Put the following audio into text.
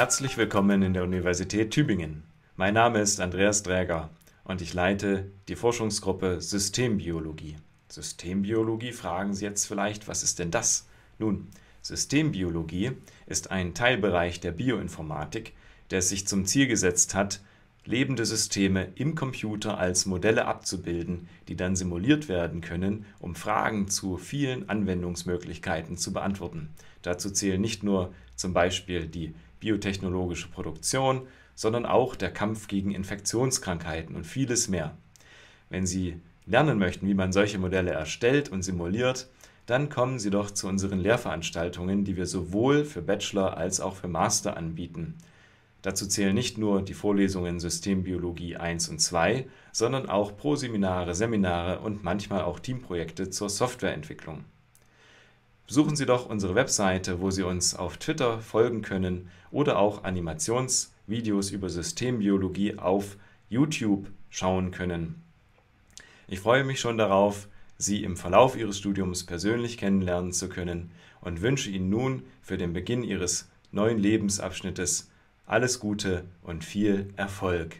Herzlich willkommen in der Universität Tübingen. Mein Name ist Andreas Dräger und ich leite die Forschungsgruppe Systembiologie. Systembiologie fragen Sie jetzt vielleicht, was ist denn das? Nun, Systembiologie ist ein Teilbereich der Bioinformatik, der es sich zum Ziel gesetzt hat, lebende Systeme im Computer als Modelle abzubilden, die dann simuliert werden können, um Fragen zu vielen Anwendungsmöglichkeiten zu beantworten. Dazu zählen nicht nur zum Beispiel die biotechnologische Produktion, sondern auch der Kampf gegen Infektionskrankheiten und vieles mehr. Wenn Sie lernen möchten, wie man solche Modelle erstellt und simuliert, dann kommen Sie doch zu unseren Lehrveranstaltungen, die wir sowohl für Bachelor als auch für Master anbieten. Dazu zählen nicht nur die Vorlesungen Systembiologie 1 und 2, sondern auch Proseminare, Seminare und manchmal auch Teamprojekte zur Softwareentwicklung. Besuchen Sie doch unsere Webseite, wo Sie uns auf Twitter folgen können oder auch Animationsvideos über Systembiologie auf YouTube schauen können. Ich freue mich schon darauf, Sie im Verlauf Ihres Studiums persönlich kennenlernen zu können und wünsche Ihnen nun für den Beginn Ihres neuen Lebensabschnittes alles Gute und viel Erfolg.